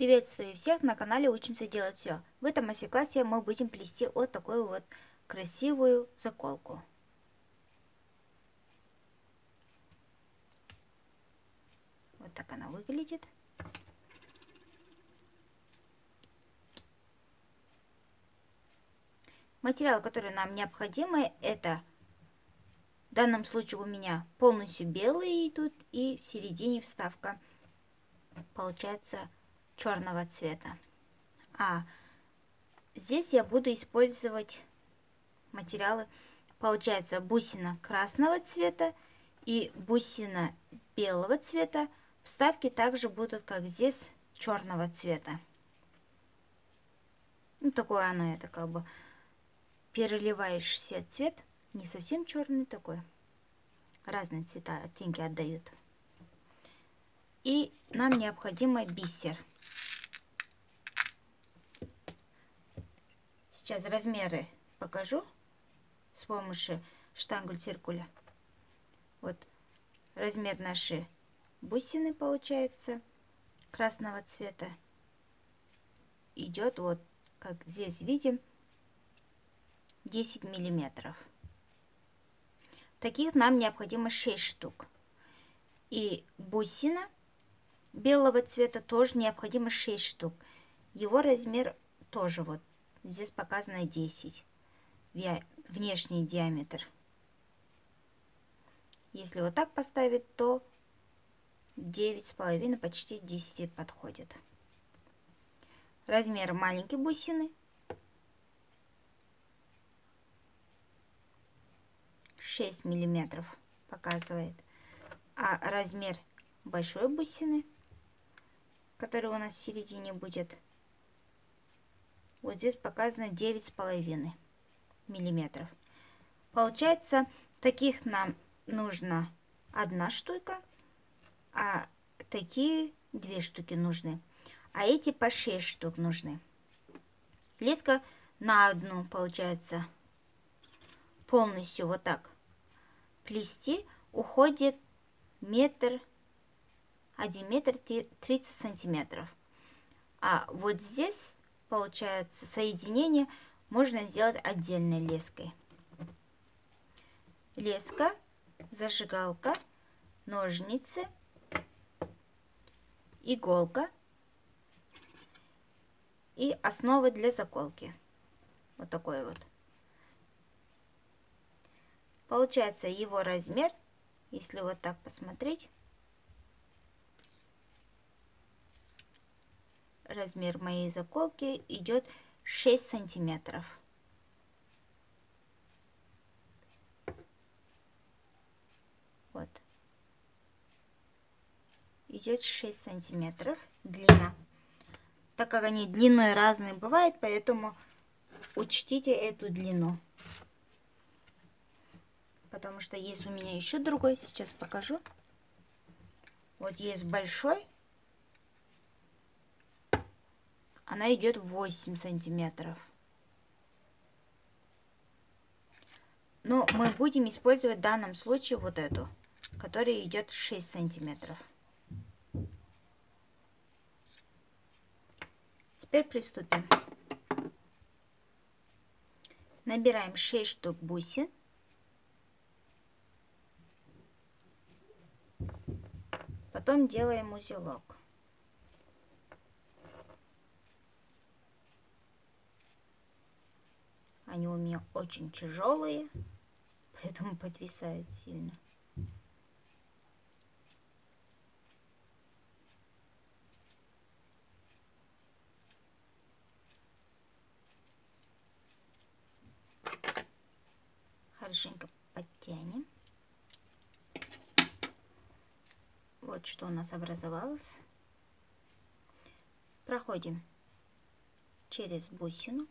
Приветствую всех на канале Учимся делать все. В этом мастер-классе мы будем плести вот такую вот красивую заколку. Вот так она выглядит. Материал, который нам необходимы, это в данном случае у меня полностью белые идут и в середине вставка получается черного цвета. А здесь я буду использовать материалы, получается бусина красного цвета и бусина белого цвета. Вставки также будут, как здесь, черного цвета. Ну, такое оно, это как бы переливаешься цвет, не совсем черный такой. Разные цвета, оттенки отдают. И нам необходимо бисер. Сейчас размеры покажу с помощью штангель-циркуля. Вот размер нашей бусины получается красного цвета. Идет вот, как здесь видим, 10 миллиметров. Таких нам необходимо 6 штук. И бусина белого цвета тоже необходимо 6 штук. Его размер тоже вот Здесь показано 10. Внешний диаметр. Если вот так поставить, то 9,5, почти 10 подходит. Размер маленькой бусины. 6 миллиметров показывает. А размер большой бусины, который у нас в середине будет, вот здесь показано 9,5 миллиметров. Получается, таких нам нужно одна штука, а такие две штуки нужны. А эти по 6 штук нужны. Леска на одну, получается, полностью вот так плести уходит метр, 1 метр 30 сантиметров. А вот здесь получается соединение можно сделать отдельной леской. Леска, зажигалка, ножницы, иголка и основа для заколки. Вот такой вот. Получается его размер, если вот так посмотреть, размер моей заколки идет 6 сантиметров. Вот. Идет 6 сантиметров длина. Так как они длиной разные бывают, поэтому учтите эту длину. Потому что есть у меня еще другой, сейчас покажу. Вот есть большой, она идет 8 сантиметров. Но мы будем использовать в данном случае вот эту, которая идет 6 сантиметров. Теперь приступим. Набираем 6 штук бусин. Потом делаем узелок. Они у меня очень тяжелые, поэтому подвисает сильно. Хорошенько подтянем. Вот что у нас образовалось. Проходим через бусину.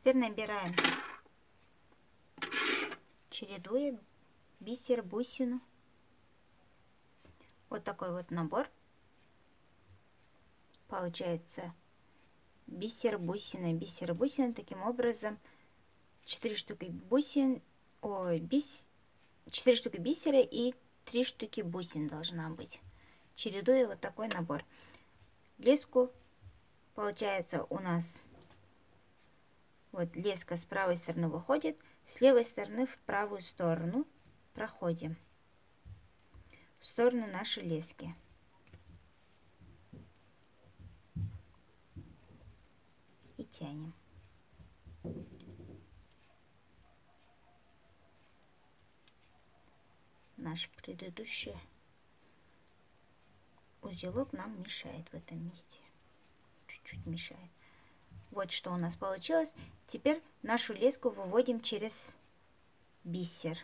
Теперь набираем, чередуем бисер, бусину. Вот такой вот набор. Получается бисер, бусина, бисер, бусина. Таким образом, 4 штуки бусин, ой, бис, 4 штуки бисера и 3 штуки бусин должна быть. Чередуя вот такой набор. Леску получается у нас вот леска с правой стороны выходит, с левой стороны в правую сторону проходим в сторону нашей лески. И тянем. Наш предыдущий узелок нам мешает в этом месте. Чуть-чуть мешает. Вот что у нас получилось. Теперь нашу леску выводим через бисер.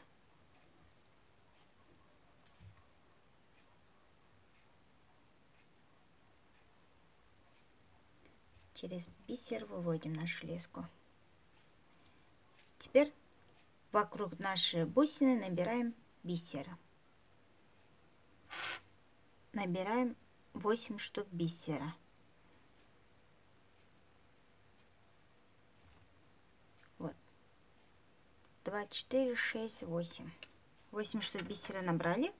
Через бисер выводим нашу леску. Теперь вокруг нашей бусины набираем бисера. Набираем 8 штук бисера. Вот. 2, 4, 6, 8. 8 штук бисера набрали.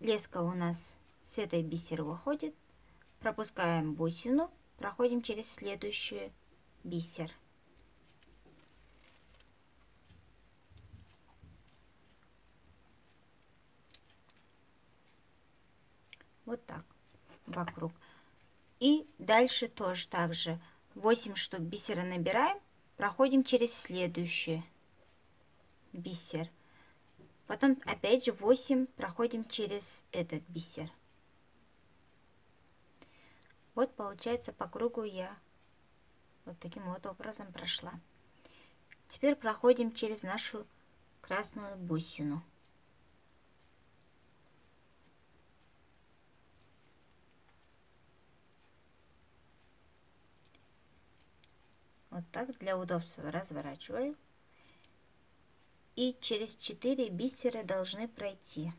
Леска у нас с этой бисера выходит. Пропускаем бусину, проходим через следующий бисер. Вот так, вокруг. И дальше тоже так же. 8 штук бисера набираем, проходим через следующий бисер. Потом опять же 8 проходим через этот бисер. Вот получается по кругу я вот таким вот образом прошла. Теперь проходим через нашу красную бусину. Вот так для удобства разворачиваю. И через 4 бисера должны пройти.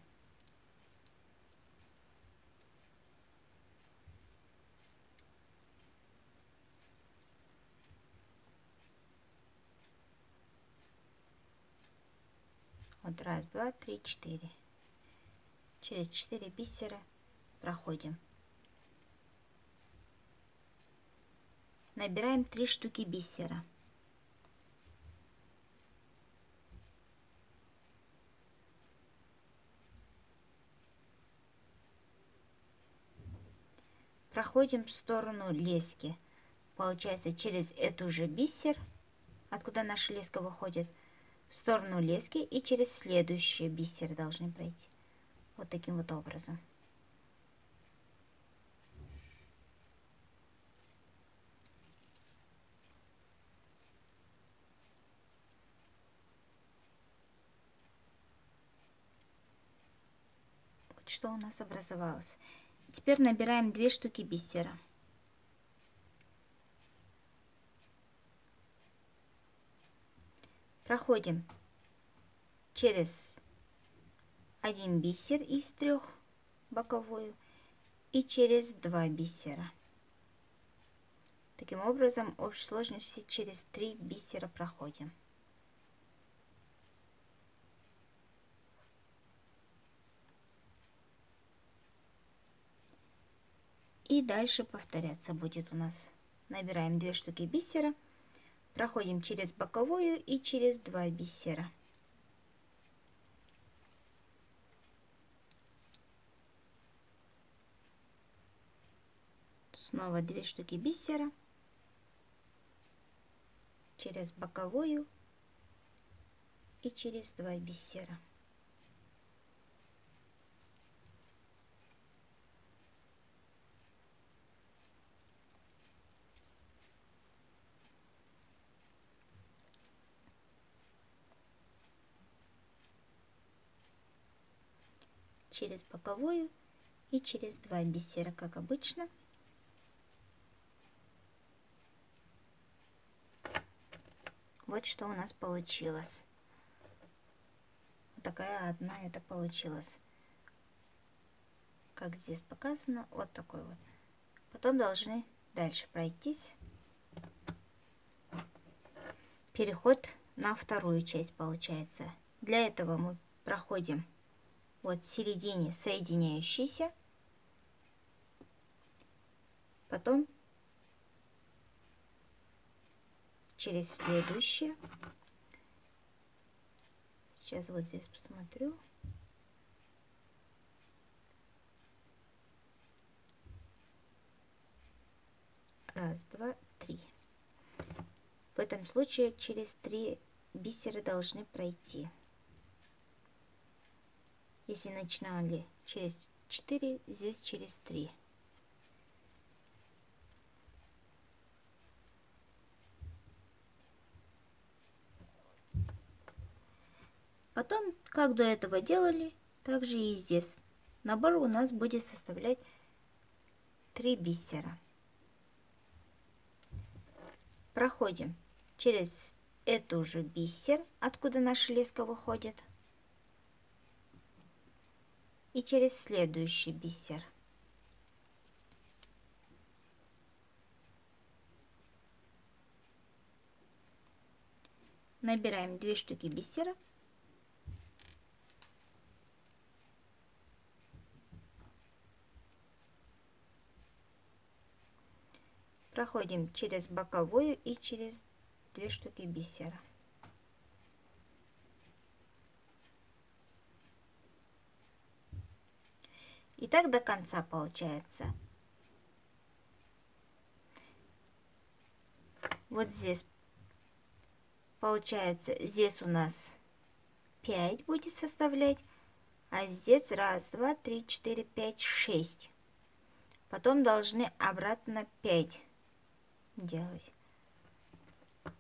Вот раз, два, три, четыре. Через четыре бисера проходим. Набираем три штуки бисера. Проходим в сторону лески. Получается через эту же бисер, откуда наша леска выходит, в сторону лески и через следующий бисер должны пройти. Вот таким вот образом. Что у нас образовалось. Теперь набираем две штуки бисера. Проходим через один бисер из трех боковую и через два бисера. Таким образом, общей сложности через три бисера проходим. И дальше повторяться будет у нас. Набираем две штуки бисера, проходим через боковую и через два бисера. Снова две штуки бисера через боковую и через два бисера. Через боковую и через два бисера, как обычно. Вот что у нас получилось. Вот такая одна это получилась. Как здесь показано, вот такой вот. Потом должны дальше пройтись. Переход на вторую часть получается. Для этого мы проходим вот в середине соединяющийся. Потом через следующее. Сейчас вот здесь посмотрю. Раз, два, три. В этом случае через три бисера должны пройти. Если начинали через 4, здесь через 3. Потом, как до этого делали, так же и здесь. Набор у нас будет составлять 3 бисера. Проходим через эту же бисер, откуда наша леска выходит. И через следующий бисер. Набираем две штуки бисера. Проходим через боковую и через две штуки бисера. И так до конца получается. Вот здесь получается, здесь у нас 5 будет составлять, а здесь раз, два, три, четыре, пять, шесть. Потом должны обратно 5 делать.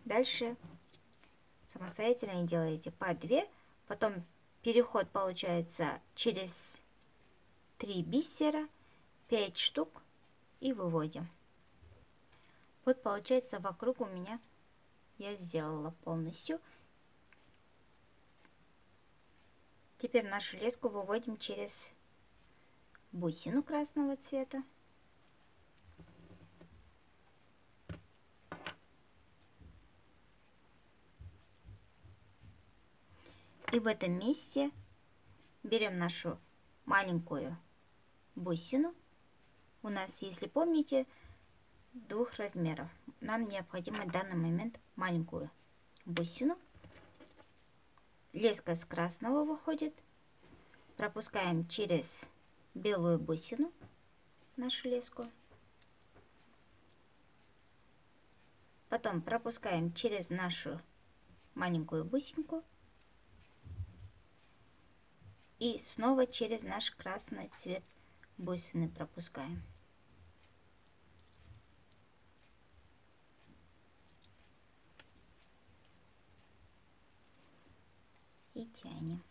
Дальше самостоятельно делаете по 2. Потом переход получается через 3 бисера, 5 штук и выводим. Вот получается вокруг у меня я сделала полностью. Теперь нашу леску выводим через бусину красного цвета. И в этом месте берем нашу маленькую бусину. У нас, если помните, двух размеров. Нам необходимо в данный момент маленькую бусину. Леска с красного выходит. Пропускаем через белую бусину нашу леску. Потом пропускаем через нашу маленькую бусинку и снова через наш красный цвет бусины пропускаем. И тянем.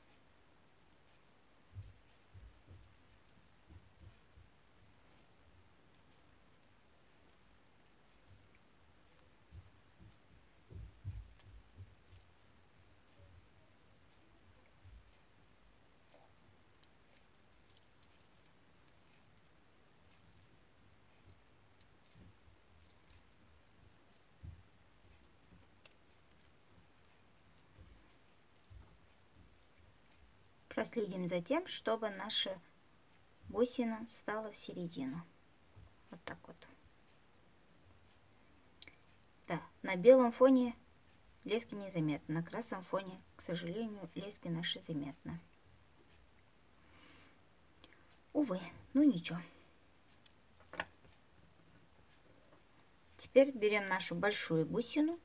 Проследим за тем, чтобы наша бусина встала в середину. Вот так вот. Да, на белом фоне лески незаметно, на красном фоне, к сожалению, лески наши заметны. Увы, ну ничего. Теперь берем нашу большую бусину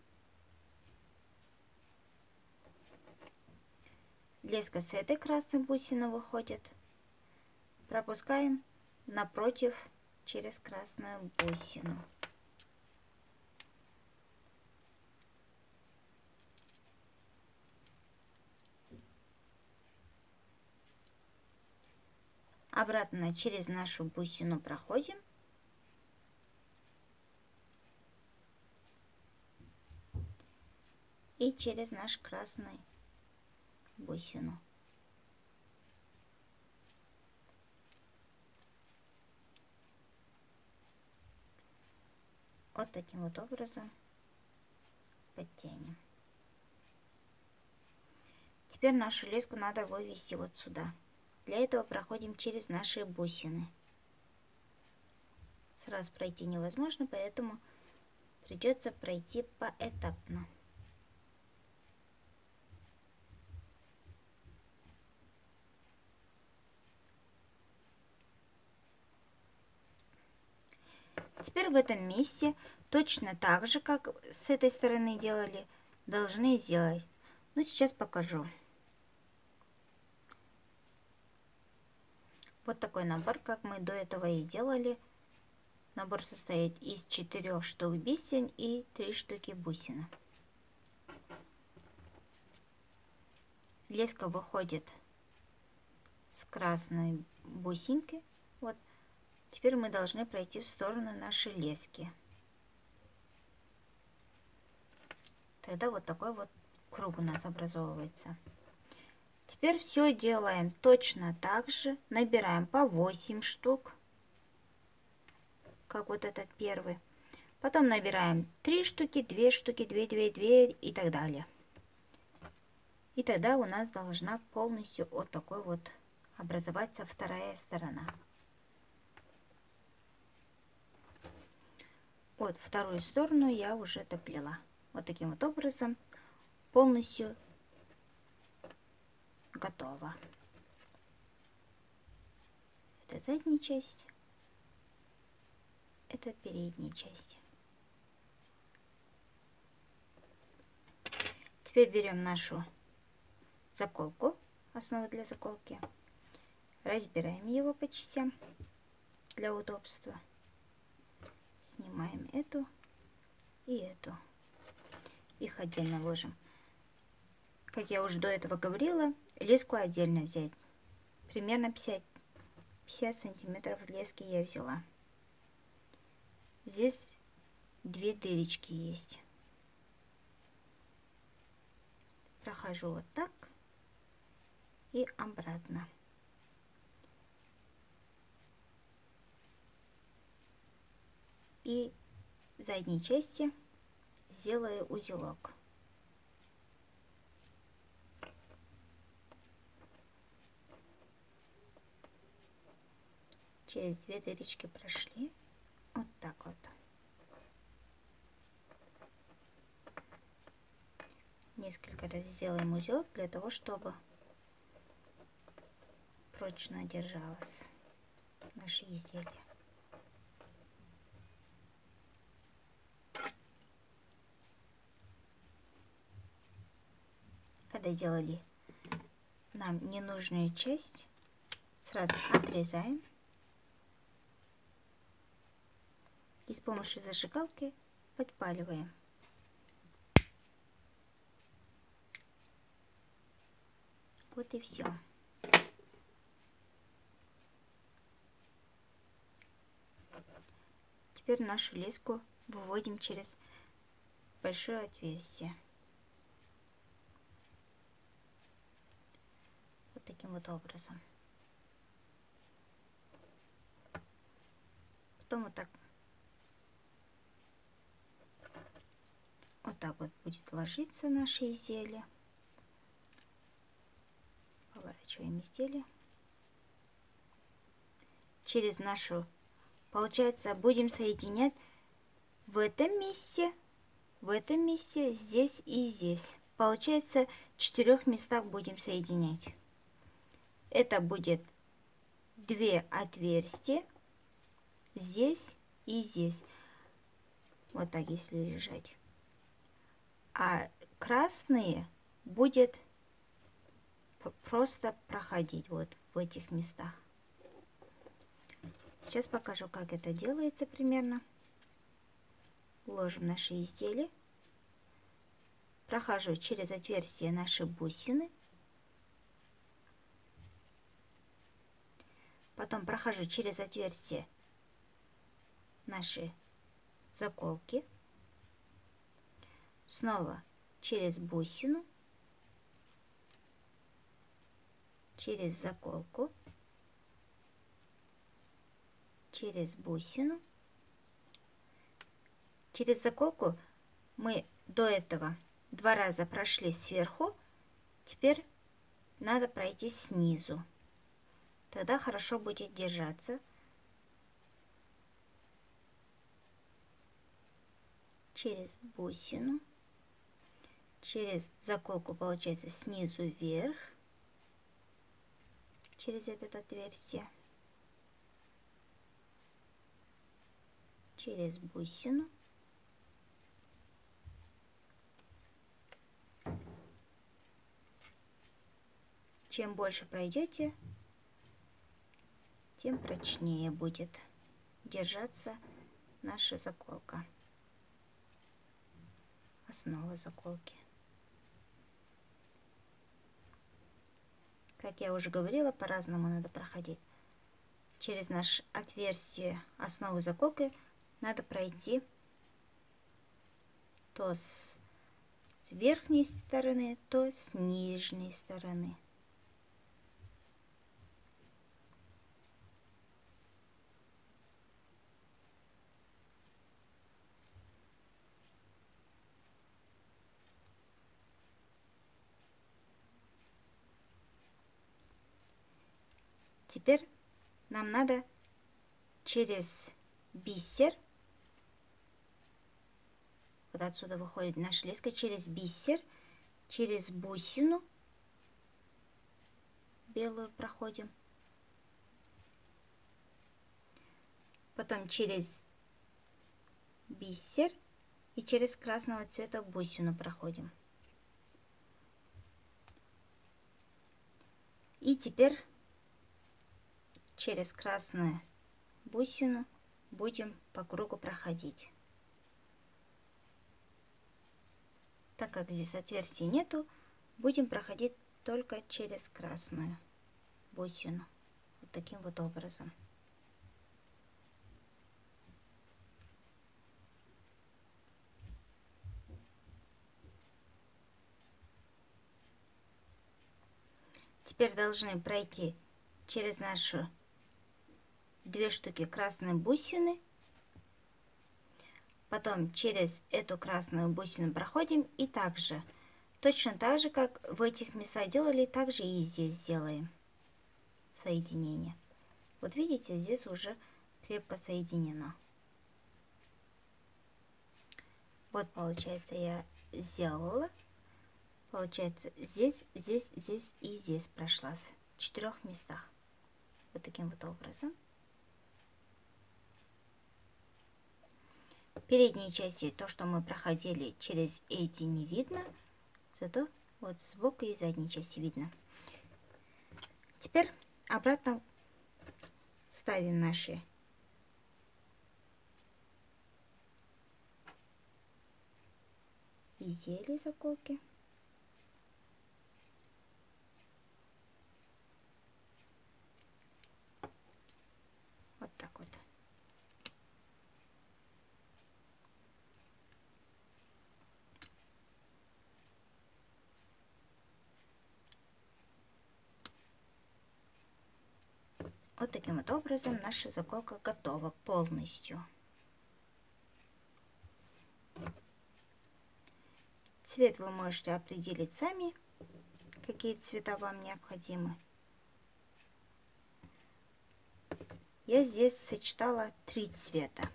Леска с этой красной бусины выходит. Пропускаем напротив через красную бусину. Обратно через нашу бусину проходим. И через наш красный бусину. Вот таким вот образом подтянем. Теперь нашу леску надо вывести вот сюда. Для этого проходим через наши бусины. Сразу пройти невозможно, поэтому придется пройти поэтапно. Теперь в этом месте точно так же, как с этой стороны делали, должны сделать. Ну, сейчас покажу. Вот такой набор, как мы до этого и делали. Набор состоит из четырех штук бисер и три штуки бусины. Леска выходит с красной бусинки. Теперь мы должны пройти в сторону нашей лески. Тогда вот такой вот круг у нас образовывается. Теперь все делаем точно так же. Набираем по 8 штук, как вот этот первый. Потом набираем 3 штуки, 2 штуки, 2, 2, 2 и так далее. И тогда у нас должна полностью вот такой вот образоваться вторая сторона. Вот вторую сторону я уже доплела. Вот таким вот образом полностью готово. Это задняя часть, это передняя часть. Теперь берем нашу заколку, основу для заколки, разбираем его по частям для удобства. Снимаем эту и эту. Их отдельно ложим. Как я уже до этого говорила, леску отдельно взять. Примерно 50, 50 сантиметров лески я взяла. Здесь две дырочки есть. Прохожу вот так и обратно. И в задней части сделаю узелок. через две дырочки прошли. Вот так вот. Несколько раз сделаем узел для того чтобы прочно держалось наше изделие когда делали нам ненужную часть сразу отрезаем и с помощью зажигалки подпаливаем. Вот и все. Теперь нашу леску выводим через большое отверстие. Вот таким вот образом. Потом вот так Вот так вот будет ложиться наше изделие. Поворачиваем изделие. Через нашу, получается, будем соединять в этом месте, в этом месте, здесь и здесь. Получается, в четырех местах будем соединять. Это будет две отверстия здесь и здесь. Вот так, если лежать а красные будет просто проходить вот в этих местах. Сейчас покажу, как это делается примерно. Ложим наши изделия. Прохожу через отверстие наши бусины. Потом прохожу через отверстие наши заколки. Снова через бусину, через заколку, через бусину, Через заколку мы до этого два раза прошли сверху, теперь надо пройти снизу. Тогда хорошо будет держаться. Через бусину, через заколку получается снизу вверх, через этот отверстие. через бусину. Чем больше пройдете, тем прочнее будет держаться наша заколка. Основа заколки. Как я уже говорила, по-разному надо проходить. Через наше отверстие основы заколки надо пройти то с, с верхней стороны, то с нижней стороны. Теперь нам надо через бисер вот отсюда выходит наш леска через бисер, через бусину белую проходим. Потом через бисер и через красного цвета бусину проходим. И теперь через красную бусину будем по кругу проходить. Так как здесь отверстий нету, будем проходить только через красную бусину. Вот таким вот образом. Теперь должны пройти через нашу две штуки красной бусины Потом через эту красную бусину проходим и также, точно так же, как в этих местах делали, также и здесь сделаем соединение. Вот видите, здесь уже крепко соединено. Вот получается я сделала. Получается здесь, здесь, здесь и здесь прошлась. В четырех местах. Вот таким вот образом. Передней части то, что мы проходили через эти не видно, зато вот сбоку и задней части видно. Теперь обратно ставим наши изделия заколки. Вот таким вот образом наша заколка готова полностью. Цвет вы можете определить сами, какие цвета вам необходимы. Я здесь сочетала три цвета.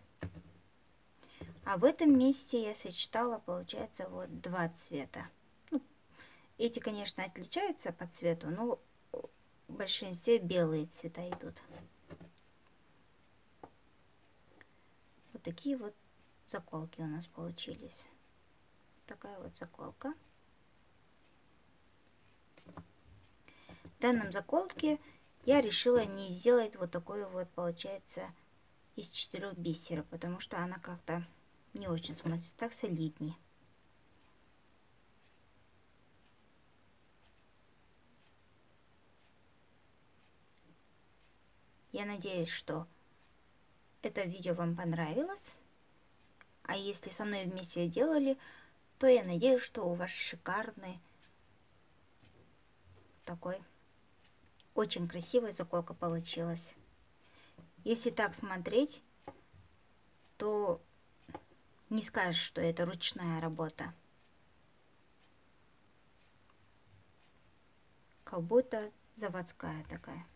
А в этом месте я сочетала, получается, вот два цвета. Ну, эти, конечно, отличаются по цвету, но большинстве белые цвета идут. Вот такие вот заколки у нас получились. Такая вот заколка. В данном заколке я решила не сделать вот такой вот, получается, из четырех бисера, потому что она как-то не очень смотрится так солиднее. Я надеюсь, что это видео вам понравилось. А если со мной вместе делали, то я надеюсь, что у вас шикарный такой очень красивая заколка получилась. Если так смотреть, то не скажешь, что это ручная работа. Как будто заводская такая.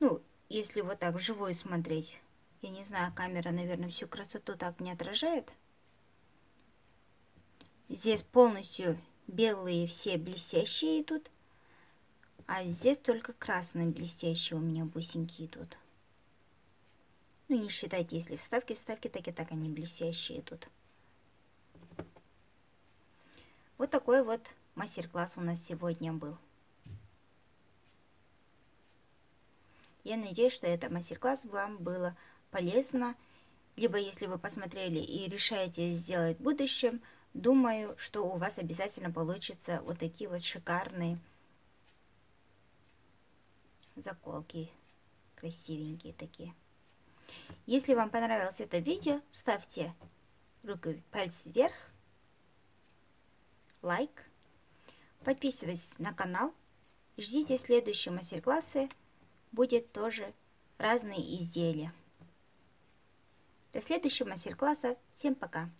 Ну, если вот так вживую смотреть. Я не знаю, камера, наверное, всю красоту так не отражает. Здесь полностью белые все блестящие идут. А здесь только красные блестящие у меня бусинки идут. Ну, не считайте, если вставки, вставки, так и так они блестящие идут. Вот такой вот мастер-класс у нас сегодня был. Я надеюсь, что это мастер-класс вам было полезно. Либо если вы посмотрели и решаете сделать в будущем, думаю, что у вас обязательно получится вот такие вот шикарные заколки. Красивенькие такие. Если вам понравилось это видео, ставьте руку пальцы вверх, лайк, подписывайтесь на канал, ждите следующие мастер-классы будет тоже разные изделия. До следующего мастер-класса. Всем пока!